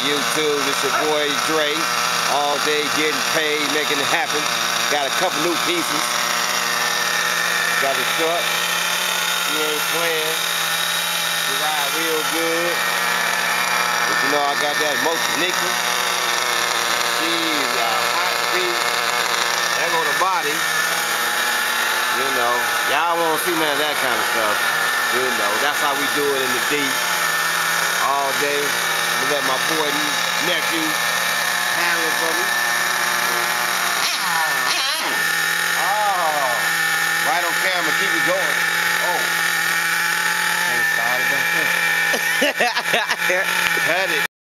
YouTube? It's your boy Dre. All day getting paid, making it happen. Got a couple new pieces. Got the truck. He ain't playing. He ride real good. But you know I got that most nickel. She's a hot speed. There go the body. You know, y'all won't see none of that kind of stuff. You know, that's how we do it in the deep. All day. Let my boy nephew handle it for me. Oh, right on camera, keep it going. Oh. Can't start it back. Cut it.